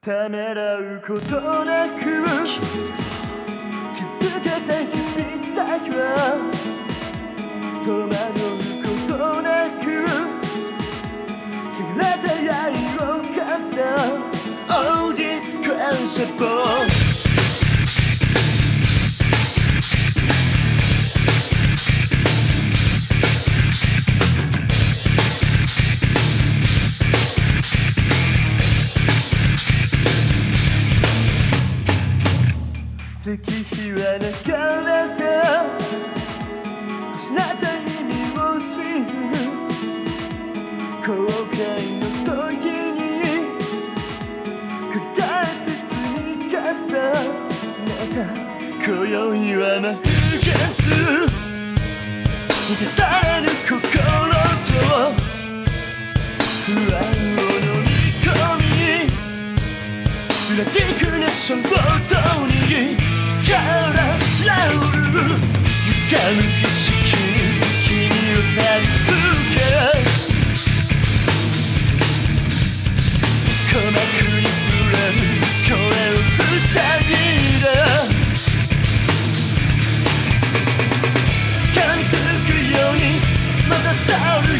ためらうことなく気づけて君だけは戸惑うことなく切れた愛を重ね Oh, this crushable 月日は流れてあなたに身を知む後悔の時に砕いて積み重ねた今宵は満月満たされる心と不安を飲み込みフラティックな衝動に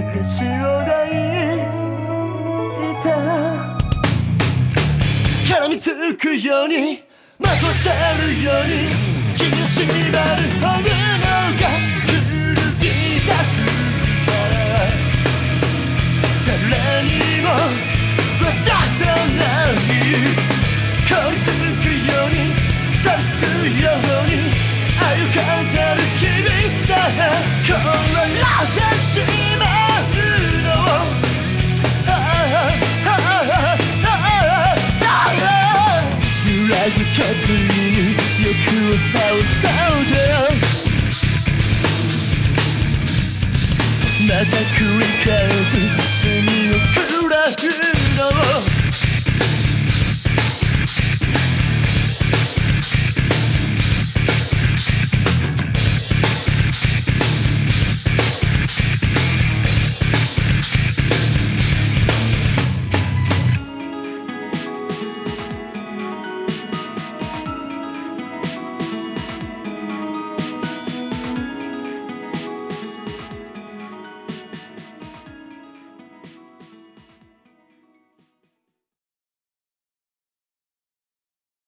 私いた絡みつくようにまとわるように気にまる炎が揺るぎ出すまた繰り返